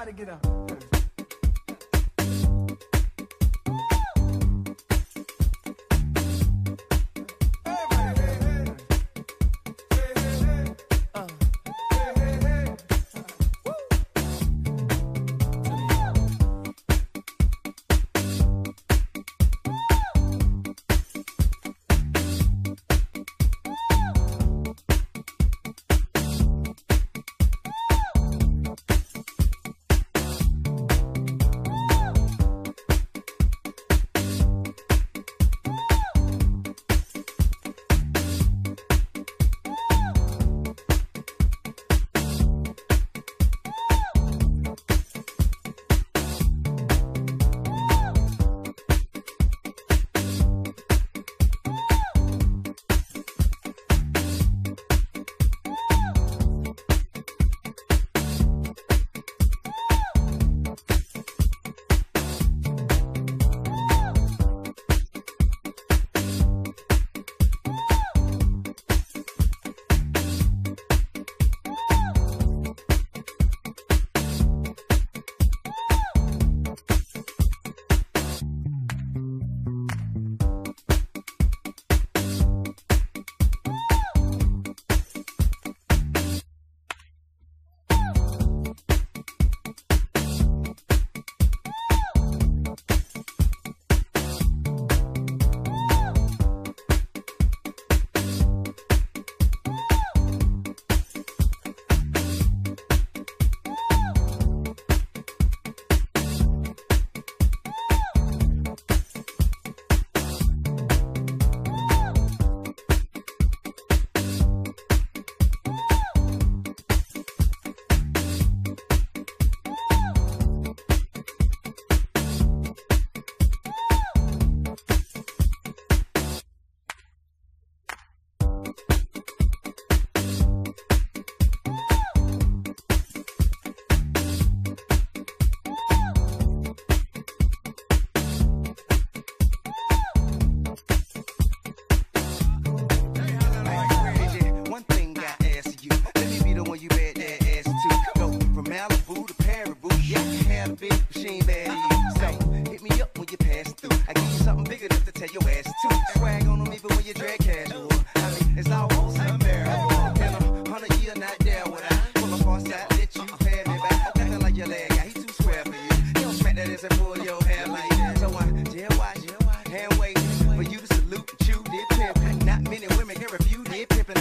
Everybody get up. man. So hit me up when you pass through. I give you something bigger just to tell your ass to. Swag on them even when you drag casual. I mean, it's almost unbearable. In a hundred year, not there When I pull a on side, let you pay me back. Nothing like your leg Yeah, he too square for you. He don't smack that ass and pull your hair like that. So I jail watch, hand wait for you to salute chew dip pimp. Not many women can refuse dip pimping.